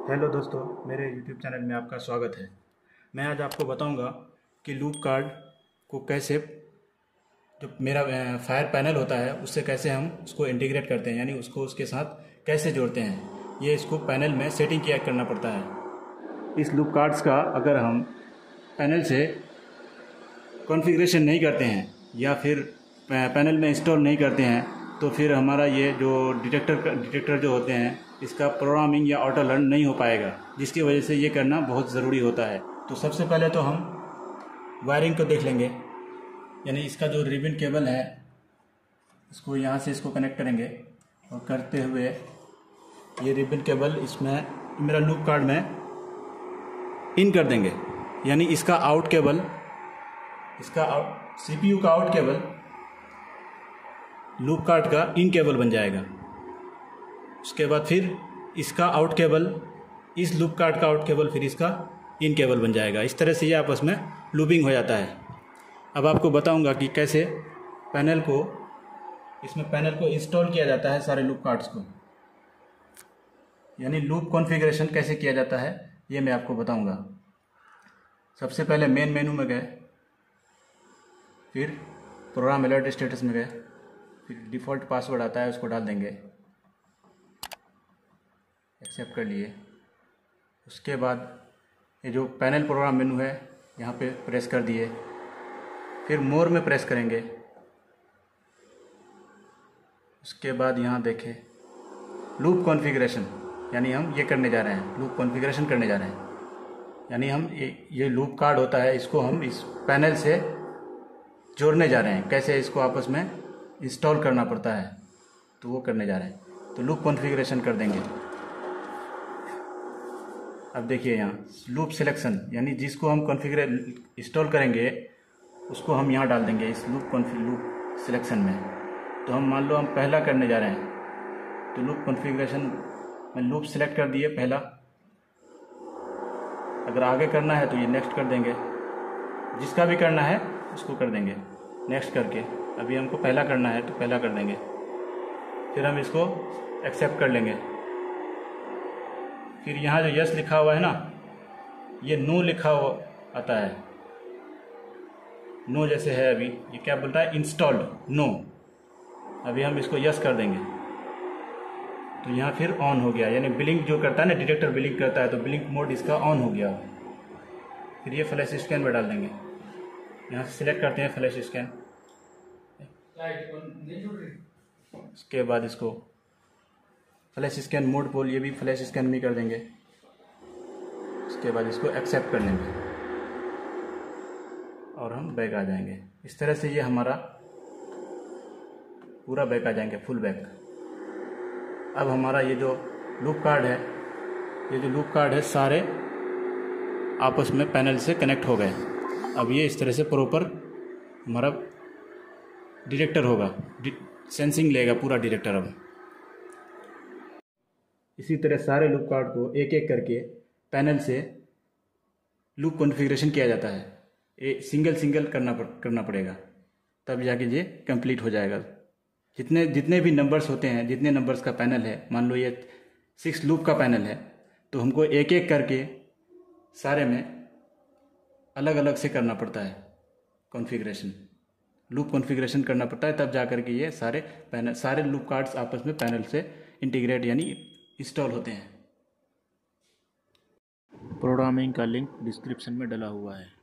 Hello दोस्तों, मेरे YouTube channel में आपका स्वागत है। मैं आज आपको बताऊँगा कि लूप कार्ड को कैसे, जो मेरा फायर पैनल होता है, उससे कैसे हम उसको इंटीग्रेट करते हैं, यानी उसको उसके साथ कैसे जोड़ते हैं। ये इसको पैनल में सेटिंग किया करना पड़ता है। इस लूप कार्ड्स का अगर हम पैनल से कॉन्फ़िगरेशन नहीं करते हैं, या फिर पैनल में इंस्टॉल नहीं करते हैं तो फिर हमारा ये जो डिटेक्टर डिटेक्टर जो होते हैं इसका प्रोग्रामिंग या ऑटो लर्न नहीं हो पाएगा, जिसकी वजह से ये करना बहुत ज़रूरी होता है। तो सबसे पहले तो हम वायरिंग को देख लेंगे। यानी इसका जो रिबन केबल है, इसको यहाँ से इसको कनेक्ट करेंगे। और करते हुए ये रिबन केबल इसमें, मेरा लूप कार्ड में इन कर देंगे। यानी इसका आउट केबल इसका आउट सीपीयू का आउट केबल लूप कार्ड का इन केबल बन जाएगा। उसके बाद फिर इसका आउट केबल इस लूप कार्ड का आउट केबल फिर इसका इन केबल बन जाएगा। इस तरह से ये आपस में लूपिंग हो जाता है। अब आपको बताऊँगा कि कैसे पैनल को, इसमें पैनल को इंस्टॉल किया जाता है सारे लूप कार्ड्स को। यानी लूप कॉन्फ़िगरेशन कैसे किया जाता है, ये मैं आपको बताऊँगा। सबसे पहले मेन मेनू में गए, फिर प्रोग्राम अलर्ट स्टेटस में गए, फिर डिफ़ॉल्ट पासवर्ड आता है, उसको डाल देंगे। एक्सेप्ट कर लिए। उसके बाद ये जो पैनल प्रोग्राम मेनू है, यहाँ पे प्रेस कर दिए। फिर मोर में प्रेस करेंगे। उसके बाद यहाँ देखें लूप कॉन्फ़िगरेशन यानी हम ये करने जा रहे हैं लूप कॉन्फ़िगरेशन करने जा रहे हैं। यानी हम ये ये लूप कार्ड होता है, इसको हम इस पैनल से जोड़ने जा रहे हैं। कैसे इसको आपस में इंस्टॉल करना पड़ता है तो वो करने जा रहे हैं। तो लूप कॉन्फ़िगरेशन कर देंगे। अब देखिए यहाँ लूप सिलेक्शन यानी जिसको हम कॉन्फ़िगर इंस्टॉल करेंगे, उसको हम यहाँ डाल देंगे इस लूप लूप सिलेक्शन में। तो हम मान लो हम पहला करने जा रहे हैं तो लूप कॉन्फ़िगरेशन में लूप सिलेक्ट कर दिए पहला। अगर आगे करना है तो ये नेक्स्ट कर देंगे। जिसका भी करना है, उसको कर देंगे नेक्स्ट करके। अभी हमको पहला करना है तो पहला कर देंगे। फिर हम इसको एक्सेप्ट कर लेंगे। फिर यहाँ जो यस लिखा हुआ है ना ये नो लिखा हुआ आता है। नो जैसे है अभी ये क्या बोलता है? Installed no. अभी हम इसको यस कर देंगे। तो यहाँ फिर ऑन हो गया। यानी बिलिंग जो करता है ना डिटेक्टर बिलिंग करता है तो बिलिंग मोड इसका ऑन हो गया। फिर ये फ्लैश स्कैन में डाल देंगे। यहाँ से सिलेक्ट करते हैं फ्लैश स्कैन उसके बाद इसको फ्लैश स्कैन मोड पोल ये भी फ्लैश स्कैन में कर देंगे। उसके बाद इसको एक्सेप्ट कर लेंगे। और हम बैक आ जाएँगे। इस तरह से ये हमारा पूरा बैक आ जाएँगे फुल बैक अब हमारा ये जो लूप कार्ड है, ये जो लूप कार्ड है, सारे आपस में पैनल से कनेक्ट हो गए। अब ये इस तरह से प्रॉपर हमारा डिटेक्टर होगा। सेंसिंग लेगा पूरा डिटेक्टर अब। इसी तरह सारे लूप कार्ड को एक एक करके पैनल से लूप कॉन्फ़िगरेशन किया जाता है। ए सिंगल सिंगल करना पड़, करना पड़ेगा। तब जाके ये कंप्लीट हो जाएगा। जितने जितने भी नंबर्स होते हैं जितने नंबर्स का पैनल है मान लो ये सिक्स लूप का पैनल है तो हमको एक एक करके सारे में अलग अलग से करना पड़ता है कॉन्फ़िगरेशन लूप कॉन्फ़िगरेशन करना पड़ता है तब जा कर के ये सारे पैनल सारे लूप कार्ड्स आपस में पैनल से इंटीग्रेट यानी इंस्टॉल होते हैं। प्रोग्रामिंग का लिंक डिस्क्रिप्शन में डला हुआ है।